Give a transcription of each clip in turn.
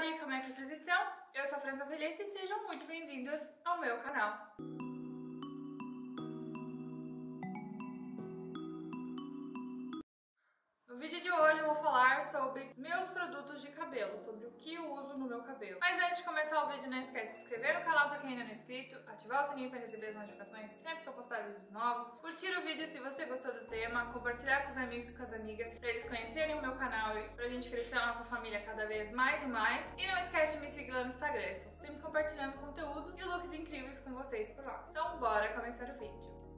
Lari, como é que vocês estão? Eu sou a França Velhice e sejam muito bem-vindos ao meu canal. Sobre os meus produtos de cabelo, sobre o que eu uso no meu cabelo. Mas antes de começar o vídeo, não esquece de se inscrever no canal para quem ainda não é inscrito, ativar o sininho para receber as notificações sempre que eu postar vídeos novos, curtir o vídeo se você gostou do tema, compartilhar com os amigos e com as amigas para eles conhecerem o meu canal e pra gente crescer a nossa família cada vez mais e mais. E não esquece de me seguir lá no Instagram, estou sempre compartilhando conteúdo e looks incríveis com vocês por lá. Então bora começar o vídeo.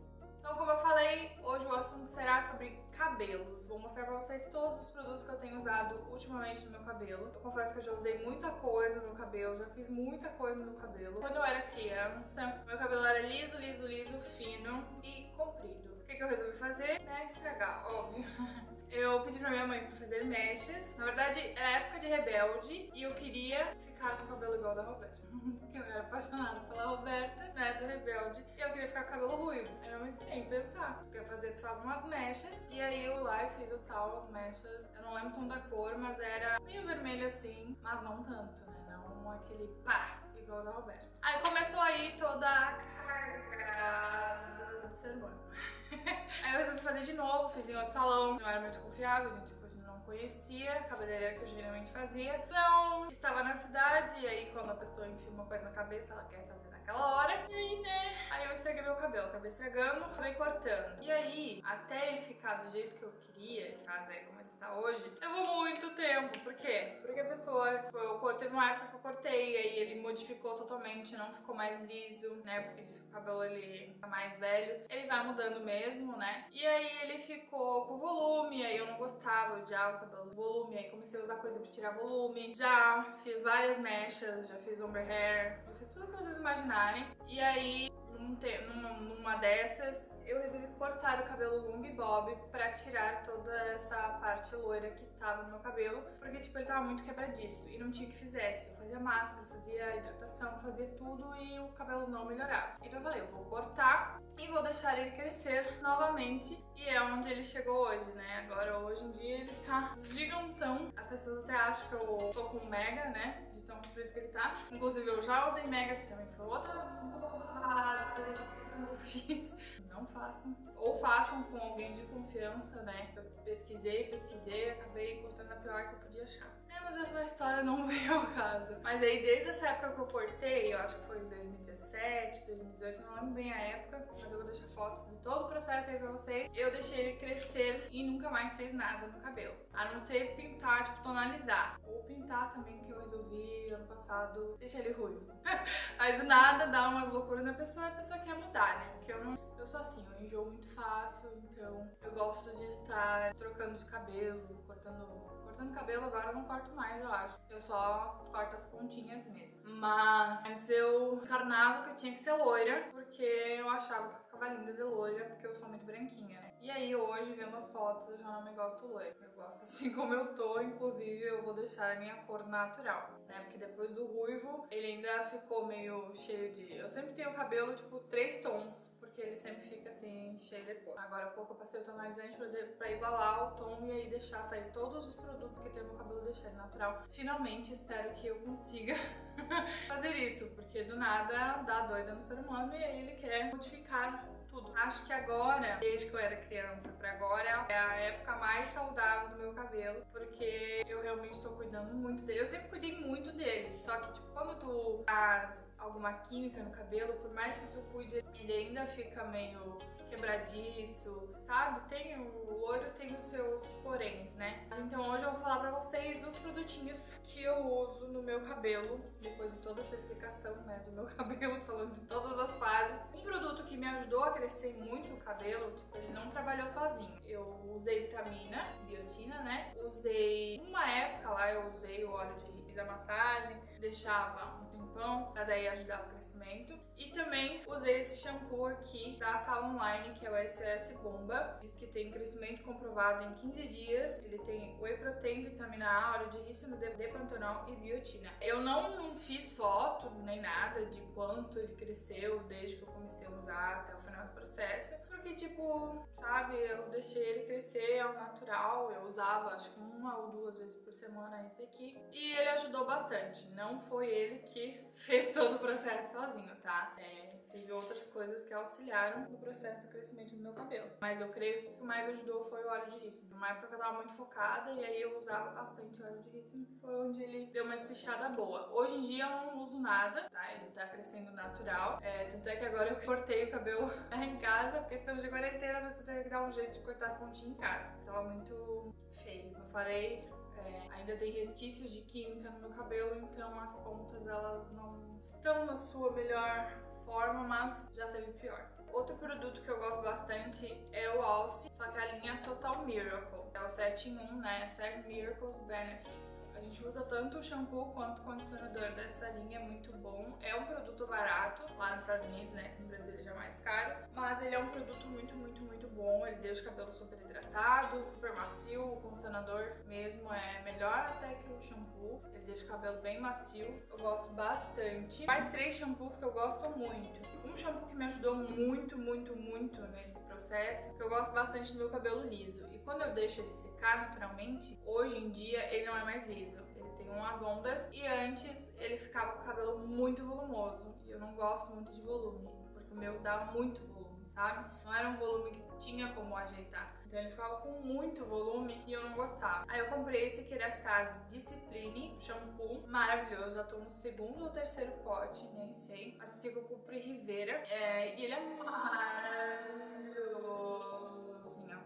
Então, como eu falei, hoje o assunto será sobre cabelos. Vou mostrar pra vocês todos os produtos que eu tenho usado ultimamente no meu cabelo. Eu confesso que eu já usei muita coisa no meu cabelo, já fiz muita coisa no meu cabelo. Quando eu era criança, meu cabelo era liso, liso, liso, fino e comprido. O que, que eu resolvi fazer? Né, estragar, óbvio. Eu pedi pra minha mãe pra fazer mechas. Na verdade, era época de rebelde e eu queria ficar com o cabelo igual da Roberta. Porque eu era apaixonada pela Roberta, né, do rebelde. E eu queria ficar com o cabelo ruivo. Aí minha mãe nem pensar. Porque fazer, tu faz umas mechas. E aí eu lá fiz o tal, mechas. Eu não lembro o tom da cor, mas era meio vermelho assim. Mas não tanto, né? Não aquele pá, igual da Roberta. Aí começou aí toda a cagada de ser humano. Aí eu resolvi fazer de novo, fiz em outro salão, não era muito confiável, a gente tipo, não conhecia, a cabeleireira que eu geralmente fazia. Então, estava na cidade, e aí quando a pessoa enfia uma coisa na cabeça, ela quer fazer naquela hora. E aí, né, aí eu estraguei meu cabelo, acabei estragando, acabei cortando. E aí, até ele ficar do jeito que eu queria, caso é como ele está hoje, levou muito tempo. Por quê? Porque a pessoa, tipo, eu, teve uma época que eu cortei, aí ele modificou totalmente, não ficou mais liso, né, porque diz que o cabelo ele fica mais velho. Ele vai mudando mesmo, né, e aí ele ficou com volume, aí eu não gostava, odiava o cabelo volume, aí comecei a usar coisa pra tirar volume. Já fiz várias mechas, já fiz ombre hair, já fiz tudo que vocês imaginarem. E aí, num, numa dessas, eu resolvi cortar o cabelo long bob pra tirar toda essa parte loira que tava no meu cabelo, porque, tipo, ele tava muito quebradiço e não tinha que fizesse. Eu fazia máscara, fazia hidratação, fazia tudo e o cabelo não melhorava. Então eu falei, eu vou cortar e vou deixar ele crescer novamente e é onde ele chegou hoje, né? Agora, hoje em dia, ele está gigantão. As pessoas até acham que eu tô com mega, né? De tão comprido que ele tá. Inclusive, eu já usei mega, que também foi outra eu fiz. Não façam. Ou façam com alguém de confiança, né? Eu pesquisei, pesquisei, acabei encontrando a pior que eu podia achar. É, mas essa história não veio ao caso. Mas aí, desde essa época que eu cortei, eu acho que foi em 2017, 2018, não lembro bem a época, mas eu vou deixar fotos de todo o processo aí pra vocês. Eu deixei ele crescer e nunca mais fez nada no cabelo. A não ser pintar, tipo, tonalizar. Ou pintar também, que eu resolvi ano passado, deixar ele ruivo. aí do nada dá umas loucuras na pessoa e a pessoa quer mudar, Porque eu não. Eu sou assim, eu enjoo muito fácil, então eu gosto de estar trocando de cabelo, cortando cortando cabelo agora eu não corto mais, eu acho. Eu só corto as pontinhas mesmo. Mas antes eu encarnava que eu tinha que ser loira, porque eu achava que eu ficava linda de loira, porque eu sou muito branquinha, né? E aí hoje, vendo as fotos, eu já não me gosto loira. Eu gosto assim como eu tô, inclusive eu vou deixar a minha cor natural, né? Porque depois do ruivo, ele ainda ficou meio cheio de... Eu sempre tenho cabelo, tipo, três tons porque ele sempre fica assim, cheio de cor. Agora há pouco eu passei o tonalizante pra, de, pra igualar o tom e aí deixar sair todos os produtos que tem no meu cabelo, deixar ele natural. Finalmente espero que eu consiga fazer isso, porque do nada dá doida no ser humano e aí ele quer modificar tudo. Acho que agora, desde que eu era criança pra agora, é a época mais saudável do meu cabelo, porque eu realmente tô cuidando muito dele. Eu sempre cuidei muito dele, só que, tipo, quando tu faz alguma química no cabelo, por mais que tu cuide, ele ainda fica meio quebradiço, sabe? Tem o loiro tem os seus poréns, né? Então hoje eu vou falar pra vocês os produtinhos que eu uso no meu cabelo, depois de toda essa explicação, né, do meu cabelo, falando de todas as fases. Que me ajudou a crescer muito o cabelo, tipo, ele não trabalhou sozinho. Eu usei vitamina, biotina, né? Usei, uma época lá eu usei o óleo de fiz a massagem, deixava um tempão pra daí ajudar o crescimento. E também usei esse shampoo aqui da Sala Online, que é o SOS Bomba. Diz que tem crescimento comprovado em 15 dias. Ele tem whey protein, vitamina A, óleo de rícino, depantonol e biotina. Eu não fiz foto nem nada de quanto ele cresceu desde que eu comecei a usar até o final processo, porque tipo, sabe, eu deixei ele crescer ao natural, eu usava acho que uma ou duas vezes por semana esse aqui, e ele ajudou bastante. Não foi ele que fez todo o processo sozinho, tá? É, Teve outras coisas que auxiliaram no processo do crescimento do meu cabelo. Mas eu creio que o que mais ajudou foi o óleo de rícino. Numa época que eu tava muito focada e aí eu usava bastante óleo de rícino, foi onde ele deu uma espichada boa. Hoje em dia eu não uso nada, tá? Ele tá crescendo natural. É, tanto é que agora eu cortei o cabelo em casa, porque estamos de quarentena, você tem que dar um jeito de cortar as pontinhas em casa. Tava muito feio. Eu falei, é, ainda tem resquícios de química no meu cabelo, então as pontas elas não estão na sua melhor forma, mas já teve pior. Outro produto que eu gosto bastante é o Alce, só que a linha Total Miracle. É o 7 em 1, né? 7 Miracles Benefits. Gente usa tanto o shampoo quanto o condicionador dessa linha, é muito bom. É um produto barato lá nos Estados Unidos, né? Que no Brasil já é mais caro. Mas ele é um produto muito, muito, muito bom. Ele deixa o cabelo super hidratado, super macio. O condicionador mesmo é melhor até que o shampoo. Ele deixa o cabelo bem macio. Eu gosto bastante. Mais três shampoos que eu gosto muito. Um shampoo que me ajudou muito, muito, muito nesse processo, que eu gosto bastante do meu cabelo liso. E quando eu deixo ele secar naturalmente, hoje em dia ele não é mais liso. Ele tem umas ondas e antes ele ficava com o cabelo muito volumoso. E eu não gosto muito de volume, porque o meu dá muito volume, sabe? Não era um volume que tinha como ajeitar. Então ele ficava com muito volume e eu não gostava. Aí eu comprei esse Kerastase Discipline Shampoo, maravilhoso. Já tô no segundo ou terceiro pote, nem sei. Assim que eu comprei Rivera. É, e ele é maravilhoso,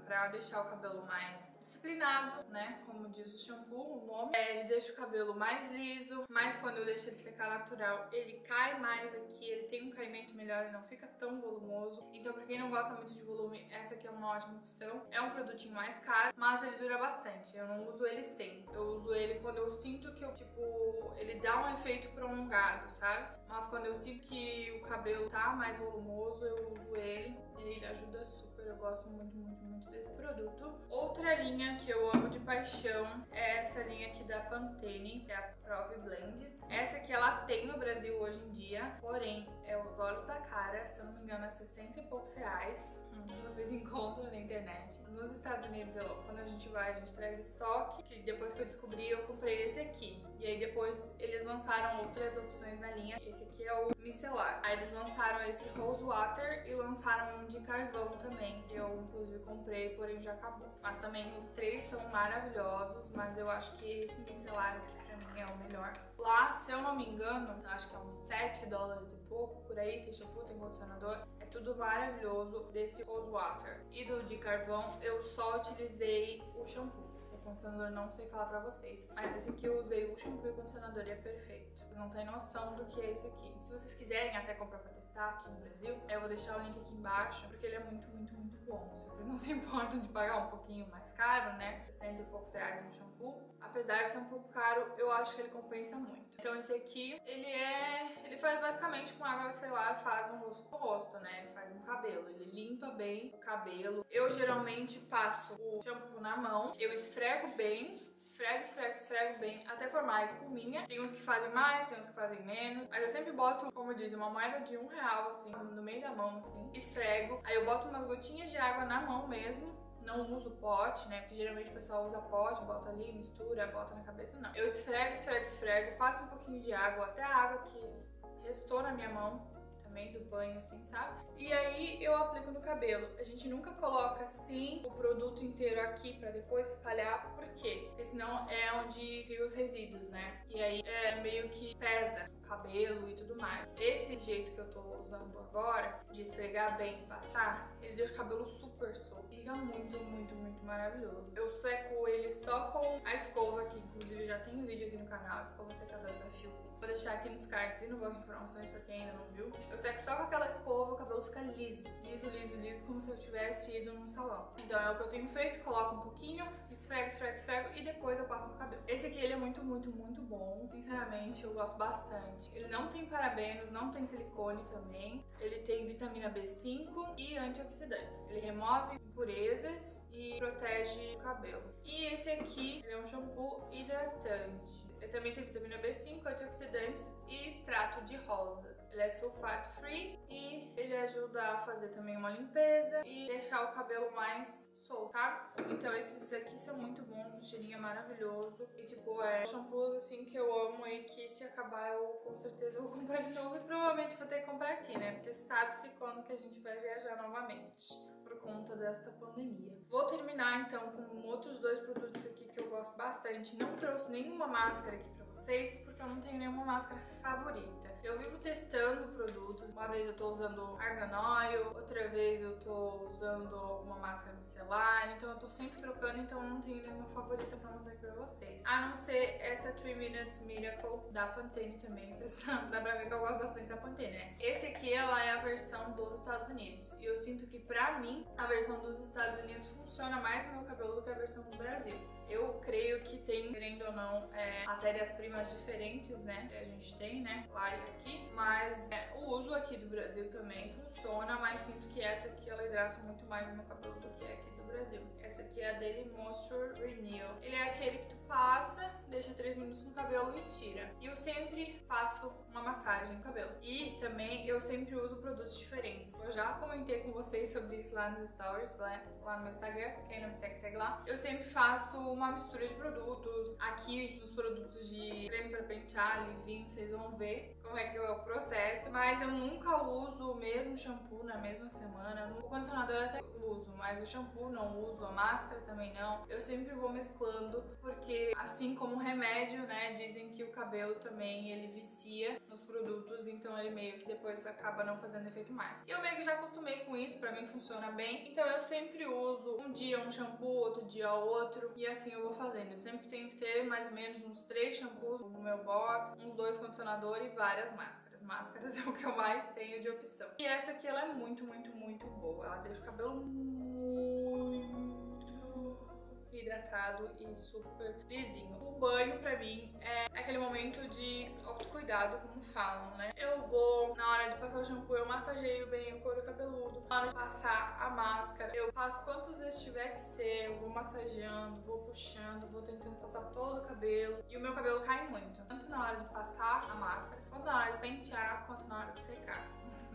pra deixar o cabelo mais disciplinado, né? Como diz o shampoo, o nome. É, ele deixa o cabelo mais liso, mas quando eu deixo ele secar natural, ele cai mais aqui, ele tem um caimento melhor, ele não fica tão volumoso. Então, pra quem não gosta muito de volume, essa aqui é uma ótima opção. É um produtinho mais caro, mas ele dura bastante. Eu não uso ele sempre. Eu uso ele quando eu sinto que eu, tipo, ele dá um efeito prolongado, sabe? Mas quando eu sinto que o cabelo tá mais volumoso, eu uso ele e ele ajuda super. Eu gosto muito, muito, muito desse produto. Outra linha que eu amo de paixão é essa linha aqui da Pantene, que é a Prove Blends. Essa aqui ela tem no Brasil hoje em dia, porém é os olhos da cara, se eu não me engano é 60 e poucos reais. Hum, vocês encontram na internet. Nos Estados Unidos, eu, quando a gente vai, a gente traz estoque, que depois que eu descobri, eu comprei esse aqui. E aí depois eles lançaram outras opções na linha. Esse aqui é o micelar. Aí eles lançaram esse Rose Water e lançaram um de carvão também, que eu inclusive comprei, porém já acabou. Mas também os três são maravilhosos, mas eu acho que esse micelar aqui pra mim é o melhor. Lá, se eu não me engano, acho que é uns 7 dólares e pouco, por aí, tem shampoo, tem condicionador. É tudo maravilhoso desse Rose Water. E do de carvão, eu só utilizei o shampoo condicionador não sei falar pra vocês. Mas esse aqui eu usei o shampoo e o condicionador e é perfeito. Vocês não têm noção do que é esse aqui. Se vocês quiserem até comprar pra testar aqui no Brasil, eu vou deixar o link aqui embaixo, porque ele é muito, muito, muito bom. Se vocês não se importam de pagar um pouquinho mais caro, né? 60 e poucos reais no shampoo. Apesar de ser um pouco caro, eu acho que ele compensa muito. Então esse aqui, ele é... Ele faz basicamente com água micelar, faz um rosto com rosto, né? Ele faz um cabelo. Ele limpa bem o cabelo. Eu geralmente passo o shampoo na mão, eu esfrego bem, esfrego, esfrego, esfrego bem até formar espuminha. Tem uns que fazem mais, tem uns que fazem menos. Mas eu sempre boto, como disse, uma moeda de um real, assim, no meio da mão, assim. Esfrego. Aí eu boto umas gotinhas de água na mão mesmo não uso pote, né? Porque geralmente o pessoal usa pote, bota ali, mistura, bota na cabeça, não. Eu esfrego, esfrego, esfrego, passo um pouquinho de água, até a água que restou na minha mão, também do banho, assim, sabe? E aí eu aplico no cabelo. A gente nunca coloca assim o produto inteiro aqui pra depois espalhar, por quê? Porque senão é onde cria os resíduos, né? E aí é meio que pesa cabelo e tudo mais. Esse jeito que eu tô usando agora, de esfregar bem e passar, ele deixa o cabelo super solto. Fica muito, muito, muito maravilhoso. Eu seco ele só com a escova aqui, inclusive já tem um vídeo aqui no canal, escova secadora da Filco. Vou deixar aqui nos cards e no box de informações pra quem ainda não viu. Eu seco só com aquela escova, o cabelo fica liso. Liso, liso, liso, como se eu tivesse ido num salão. Então é o que eu tenho feito, coloco um pouquinho, esfrego, esfrego, esfrego e depois eu passo no cabelo. Esse aqui ele é muito, muito, muito bom. Sinceramente, eu gosto bastante. Ele não tem parabenos, não tem silicone também. Ele tem vitamina B5 e antioxidantes. Ele remove impurezas e protege o cabelo. E esse aqui é um shampoo hidratante. Ele também tem vitamina B5, antioxidantes e extrato de rosas. Ele é sulfato free e ele ajuda a fazer também uma limpeza e deixar o cabelo mais tá? Então esses aqui são muito bons, o cheirinho é maravilhoso. E tipo, é shampoos assim que eu amo e que se acabar eu com certeza vou comprar de novo e provavelmente vou ter que comprar aqui, né? Porque sabe-se quando que a gente vai viajar novamente conta desta pandemia. Vou terminar então com outros dois produtos aqui que eu gosto bastante. Não trouxe nenhuma máscara aqui pra vocês porque eu não tenho nenhuma máscara favorita. Eu vivo testando produtos. Uma vez eu tô usando Argan Oil, outra vez eu tô usando alguma máscara micelar, então eu tô sempre trocando, então eu não tenho nenhuma favorita pra mostrar aqui pra vocês. A não ser essa 3 Minutes Miracle da Pantene também, vocês dá pra ver que eu gosto bastante da Pantene, né? Esse aqui, ela é a versão dos Estados Unidos, e eu sinto que pra mim, a versão dos Estados Unidos funciona mais no meu cabelo do que a versão do Brasil. Eu creio que tem, querendo ou não, é, matérias-primas diferentes, né? Que a gente tem, né? Lá e aqui. Mas é, o uso aqui do Brasil também funciona, mas sinto que essa aqui ela hidrata muito mais o meu cabelo do que aqui do Brasil. Essa aqui é a Daily Moisture Renew. Ele é aquele que tu passa, deixa 3 minutos no cabelo e tira. E eu sempre faço uma massagem no cabelo. E também eu sempre uso produtos diferentes. Eu já comentei com vocês sobre isso lá nos stories, lá, lá no meu Instagram. Quem não me segue, segue lá. Eu sempre faço uma mistura de produtos. Aqui nos produtos de creme para pentear, livinho, vocês vão ver como é que é o processo. Mas eu nunca uso o mesmo shampoo na mesma semana. O condicionador até uso, mas o shampoo não uso, a máscara também não. Eu sempre vou mesclando, porque assim como o remédio, né, dizem que o cabelo também ele vicia nos produtos, então ele meio que depois acaba não fazendo efeito mais. Eu meio que já acostumei com isso, pra mim funciona bem, então eu sempre uso um dia um shampoo, outro dia outro, e assim eu vou fazendo. Eu sempre tenho que ter mais ou menos uns três shampoos no meu box, uns dois condicionadores e várias máscaras. Máscaras é o que eu mais tenho de opção. E essa aqui ela é muito, muito, muito boa. Ela deixa o cabelo hidratado e super lisinho. O banho pra mim é aquele momento de autocuidado, como falam, né? Eu vou, na hora de passar o shampoo, eu massageio bem o couro cabeludo. Na hora de passar a máscara, eu passo quantas vezes tiver que ser, eu vou massageando, vou puxando, vou tentando passar todo o cabelo. E o meu cabelo cai muito, tanto na hora de passar a máscara, quanto na hora de pentear, quanto na hora de secar.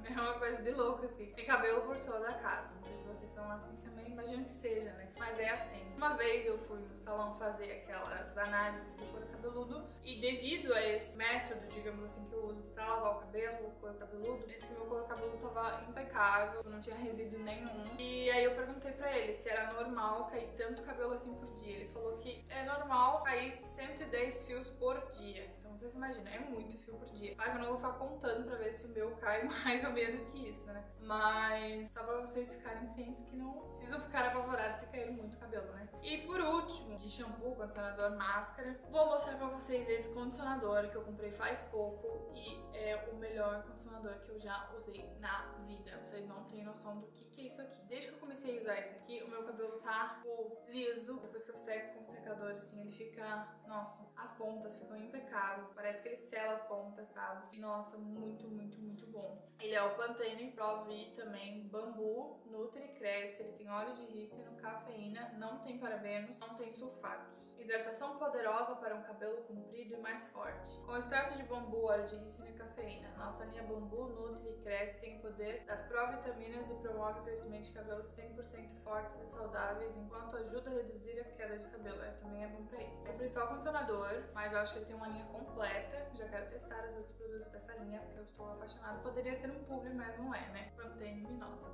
É uma coisa de louco, assim. Tem cabelo por toda a casa. Não sei se vocês são assim também, imagino que seja, né? Mas é assim. Uma vez eu fui no salão fazer aquelas análises do couro cabeludo e devido a esse método, digamos assim, que eu uso pra lavar o cabelo, o couro cabeludo, disse que meu couro cabeludo tava impecável, não tinha resíduo nenhum. E aí eu perguntei pra ele se era normal cair tanto cabelo assim por dia. Ele falou que é normal cair 110 fios por dia. Então vocês imaginam, é muito fio por dia. Que eu não vou ficar contando pra ver se o meu cai mais ou menos que isso, né? Mas só pra vocês ficarem cientes que não precisam ficar apavorados se cair muito cabelo, né? E por último, de shampoo, condicionador, máscara, vou mostrar pra vocês esse condicionador que eu comprei faz pouco e é o melhor condicionador que eu já usei na vida. Vocês não têm noção do que, que é isso aqui. Desde que eu comecei a usar isso aqui, o meu cabelo tá tipo, liso. Depois que eu seco com o secador, assim, ele fica... Nossa, as pontas ficam impecáveis. Parece que ele sela as pontas, sabe? Nossa, muito, muito, muito bom. Ele é o Pantene Pro V também, bambu, nutri, cresce. Ele tem óleo de rícino, cafeína, não tem parabenos, não tem sulfatos. Hidratação poderosa para um cabelo comprido e mais forte. Com extrato de bambu, óleo de rícino e cafeína. Nossa linha Bambu Nutri Cresce tem o poder das provitaminas e promove o crescimento de cabelos 100% fortes e saudáveis, enquanto ajuda a reduzir a queda de cabelo. É, também é bom pra isso. Comprei só o condicionador, mas eu acho que ele tem uma linha completa. Já quero testar os outros produtos dessa linha, porque eu estou apaixonada. Poderia ser um publi, mas não é, né? Mantém me nota.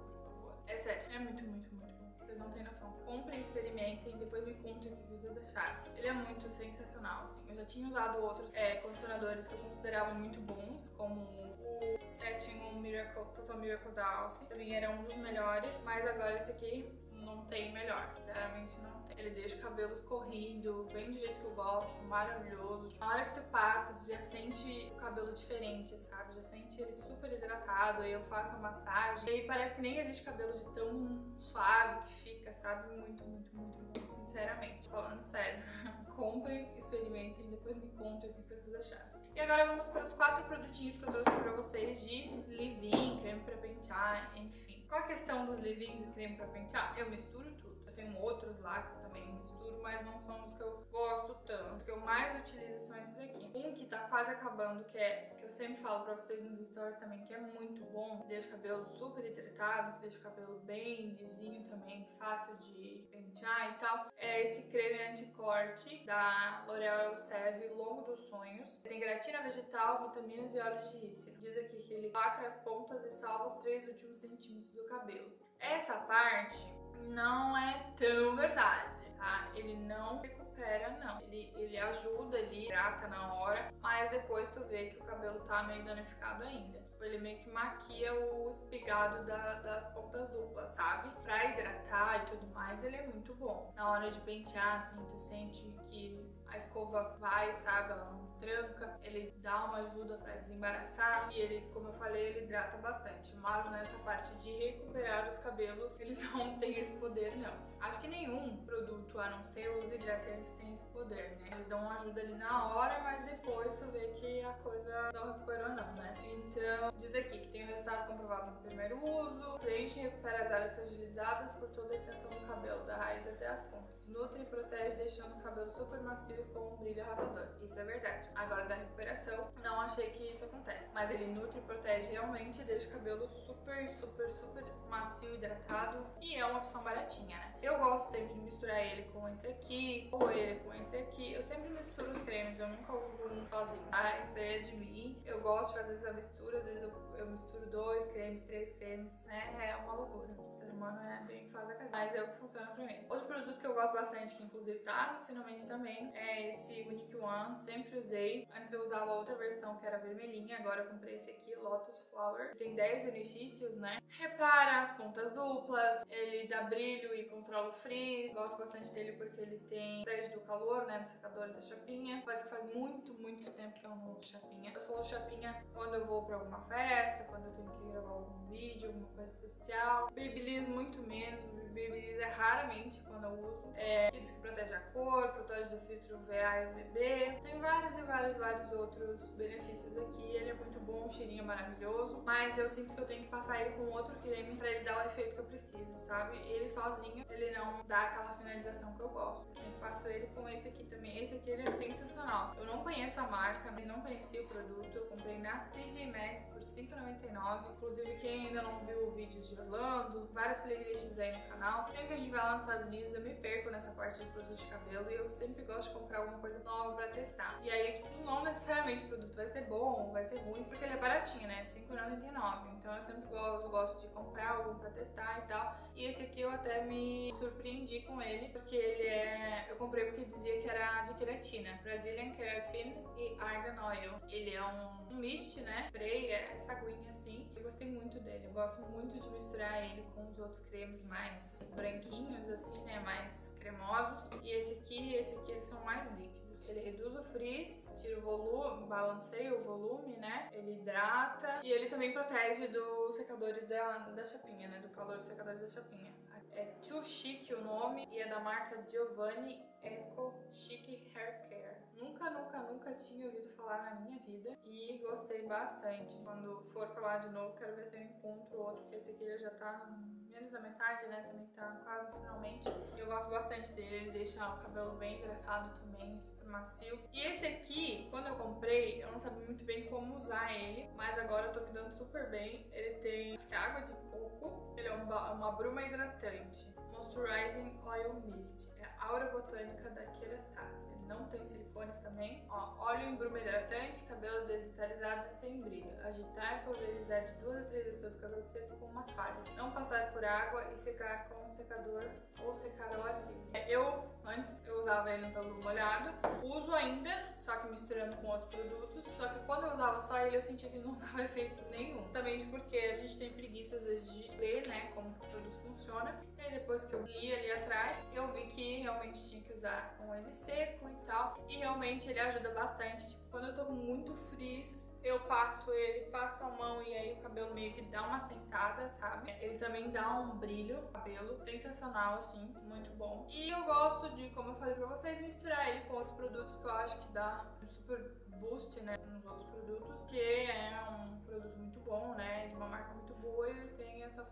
É sério, é muito, muito, muito bom. Vocês não têm noção. Comprem, experimentem, depois me contem o que vocês acharam. Ele é muito sensacional, assim. Eu já tinha usado outros é, condicionadores que eu considerava muito bons, como o Setting Miracle, Total Miracle da Alce. Pra mim era um dos melhores, mas agora esse aqui não tem melhor. Sinceramente, não tem. Ele deixa o cabelo escorrido, bem do jeito que eu gosto, maravilhoso. Na hora que tu passa, tu já sente o cabelo diferente, sabe? Já sente ele super hidratado, aí eu faço a massagem. E aí parece que nem existe cabelo de tão suave que fica, sabe? Muito, muito, muito, muito, sinceramente. Falando sério. Comprem, experimentem, depois me contem o que vocês acharam. E agora vamos para os quatro produtinhos que eu trouxe pra vocês de leave-in, creme pra pentear, enfim. Qual a questão dos leave-ins e creme pra pentear? Eu misturo tudo. Tenho outros lá que eu também misturo, mas não são os que eu gosto tanto. Os que eu mais utilizo são esses aqui. Um que tá quase acabando, que é que eu sempre falo pra vocês nos stories também, que é muito bom, deixa o cabelo super hidratado, que deixa o cabelo bem lisinho também, fácil de pentear e tal. É esse creme anti-corte da L'Oréal Elseve Longo dos Sonhos. Tem gratina vegetal, vitaminas e óleos de rícino. Diz aqui que ele lacra as pontas e salva os três últimos centímetros do cabelo. Essa parte não é tão verdade, tá? Ele não recupera, não. Ele, ele ajuda, ele hidrata na hora, mas depois tu vê que o cabelo tá meio danificado ainda. Tipo, ele meio que maquia o espigado da, das pontas duplas, sabe? Pra hidratar e tudo mais, ele é muito bom. Na hora de pentear, assim, tu sente que a escova vai, sabe? Ela não tranca, ele dá uma ajuda para desembaraçar e ele, como eu falei, ele hidrata bastante. Mas nessa parte de recuperar os cabelos, ele não tem esse poder, não. Acho que nenhum produto, a não ser os hidratantes, tem esse poder, né? Eles dão uma ajuda ali na hora, mas depois tu vê que a coisa não recuperou, não, né? Então, diz aqui que tem o resultado comprovado no primeiro uso, preenche e recupera as áreas fragilizadas por toda a extensão do cabelo, da raiz até as pontas. Nutre e protege, deixando o cabelo super macio com um brilho arrasador. Isso é verdade. Agora, da recuperação, não achei que isso acontece. Mas ele nutre e protege realmente, deixa o cabelo super, super, super macio, hidratado. E é uma opção baratinha, né? Eu gosto sempre de misturar ele com esse aqui, ou ele com esse aqui. Eu sempre misturo os cremes, eu nunca uso um sozinho. Ah, isso aí é de mim. Eu gosto de fazer essa mistura, às vezes eu, eu misturo dois cremes, três cremes, né? É uma loucura. O ser humano é bem fora da casa. Mas é o que funciona pra mim. Outro produto que eu gosto bastante, que inclusive tá no finalmente também, é esse Unique One. Sempre usei. Antes eu usava outra versão que era vermelhinha, agora eu comprei esse aqui, Lotus Flower. Tem 10 benefícios, né? Repara as pontas duplas, ele dá brilho controla o frizz. Gosto bastante dele porque ele tem teste do calor, né? Do secador e da chapinha. Que faz muito, muito tempo que eu não uso chapinha. Eu só uso chapinha quando eu vou pra alguma festa, quando eu tenho que gravar algum vídeo, alguma coisa especial. Babyliss muito menos, Babyliss é raramente quando eu uso. É, diz que protege a cor, protege do filtro VA e UVB. Tem vários e vários, vários outros benefícios aqui. Ele é muito bom, um cheirinho maravilhoso. Mas eu sinto que eu tenho que passar ele com outro creme pra ele dar o efeito que eu preciso, sabe? Ele sozinho, ele não dá aquela finalização que eu gosto. Eu sempre passo ele com esse aqui também. Esse aqui ele é sensacional. Eu não conheço a marca, não conhecia o produto. Eu comprei na TJ Maxx por R$5,99. Inclusive, quem ainda não viu o vídeo de Orlando, várias playlists aí no canal. Sempre que a gente vai lá nos Estados Unidos, eu me perco nessa parte de produtos de cabelo e eu sempre gosto de comprar alguma coisa nova pra testar. E aí, tipo, não necessariamente o produto vai ser bom, vai ser ruim, porque ele é baratinho, né? R$5,99. Então eu sempre gosto, gosto de comprar algum pra testar e tal. E esse aqui eu até me surpreendi com ele, porque ele é... Eu comprei porque dizia que era de queratina. Brazilian Keratin e Argan Oil. Ele é um, um mist, né? Spray, é essa aguinha assim. Eu gostei muito dele. Eu gosto muito de misturar ele com os outros cremes mais branquinhos, assim, né? Mais cremosos. E esse aqui e esse aqui, eles são mais líquidos. Ele reduz o frizz, tira o volume, balanceia o volume, né? Ele hidrata e ele também protege do secador da, da chapinha, né? Do calor do secador da chapinha. É Too Chic o nome e é da marca Giovanni Eco Chic Hair Care. Nunca, nunca, nunca tinha ouvido falar na minha vida e gostei bastante. Quando for pra lá de novo, quero ver se eu encontro outro, porque esse aqui já tá menos da metade, né? Também tá quase finalmente. E eu gosto bastante dele, ele deixa o cabelo bem hidratado também, macio. E esse aqui, quando eu comprei, eu não sabia muito bem como usar ele, mas agora eu tô me dando super bem. Ele tem, acho que é água de coco, ele é uma, uma bruma hidratante. Moisturizing Oil Mist, é a aura botânica da Kerastase não tem silicones também. Ó, óleo em bruma hidratante, cabelo desvitalizado e sem brilho. Agitar e pulverizar de duas a três vezes sobre o cabelo seco com uma toalha. Não passar por água e secar com um secador ou secar ao ar livre. É, eu, antes, eu usava ele no cabelo molhado. Uso ainda, só que misturando com outros produtos. Só que quando eu usava só ele, eu sentia que não dava efeito nenhum. Também porque a gente tem preguiça às vezes de ler, né, como que o produto funciona. E aí depois que eu li ali atrás, eu vi que realmente tinha que usar com ele seco e tal. E realmente ele ajuda bastante. Tipo, quando eu tô muito frizz, eu passo ele, passo a mão e aí o cabelo meio que dá uma sentada, sabe? Ele também dá um brilho no cabelo, sensacional, assim, muito bom. E eu gosto de, como eu falei pra vocês, misturar ele com outros produtos que eu acho que dá um super boost, né, nos outros produtos, que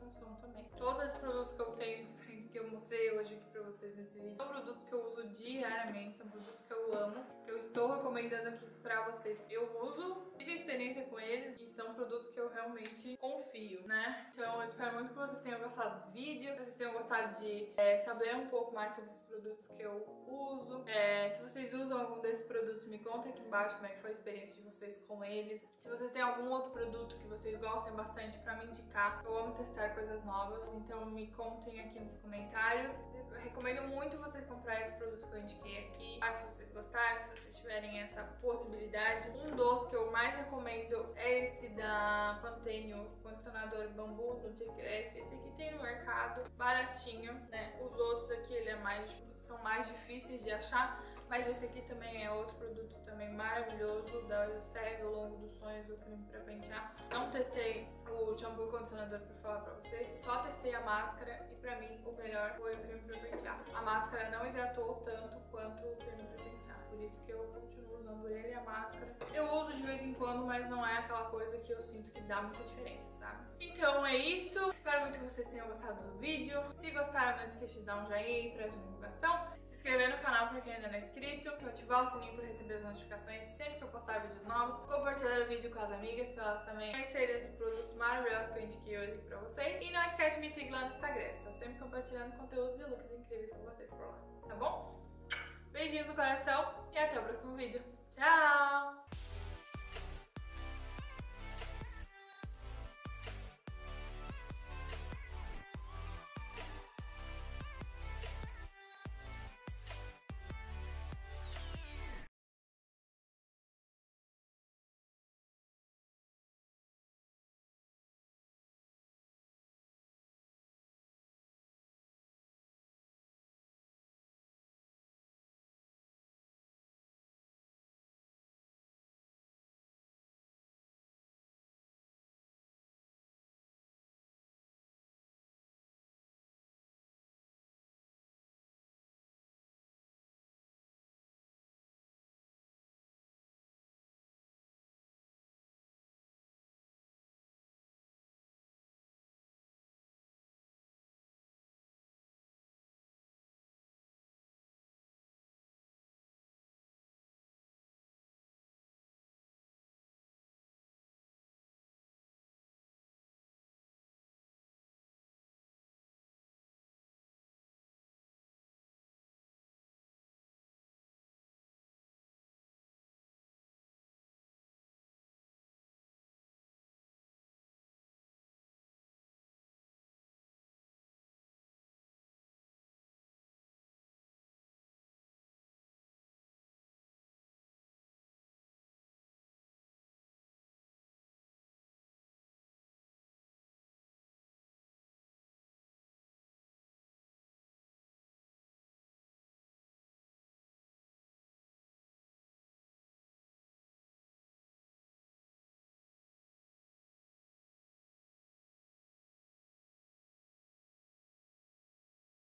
função também. Todos os produtos que eu tenho que eu mostrei hoje aqui pra vocês nesse vídeo são produtos que eu uso diariamente, são produtos que eu amo, que eu estou recomendando aqui pra vocês. Eu uso, tive experiência com eles e são produtos que eu realmente confio, né? Então eu espero muito que vocês tenham gostado do vídeo, que vocês tenham gostado de é, saber um pouco mais sobre os produtos que eu uso. É, se vocês usam algum desses produtos, me contem aqui embaixo como é que foi a experiência de vocês com eles. Se vocês têm algum outro produto que vocês gostem bastante pra me indicar, eu amo testar coisas novas, então me contem aqui nos comentários. Eu recomendo muito vocês comprarem esses produtos que eu indiquei aqui. Se vocês gostarem, se vocês tiverem essa possibilidade. Um dos que eu mais recomendo é esse da Pantene, condicionador bambu Nutricrest. Esse aqui tem no mercado, baratinho, né? Os outros aqui ele é mais, são mais difíceis de achar, mas esse aqui também é outro produto também maravilhoso, da serve ao longo dos sonhos do creme pra pentear. Não testei o shampoo e condicionador pra falar pra vocês, só testei a máscara e pra mim o melhor foi o creme pra pentear. A máscara não hidratou tanto quanto o creme pra pentear, por isso que eu continuo usando ele e a máscara. Eu uso de vez em quando, mas não é aquela coisa que eu sinto que dá muita diferença, sabe? Então é isso, espero muito que vocês tenham gostado do vídeo. Se gostaram, não esqueça de dar um joinha aí pra divulgação, inscrever no canal pra quem ainda não é inscrito, ativar o sininho pra receber as notificações sempre que eu postar vídeos novos, compartilhar o vídeo com as amigas pra elas também conhecerem esses produtos maravilhosos que eu indiquei hoje pra vocês. E não esquece de me seguir lá no Instagram, estou sempre compartilhando conteúdos e looks incríveis com vocês por lá, tá bom? Beijinhos no coração e até o próximo vídeo. Tchau!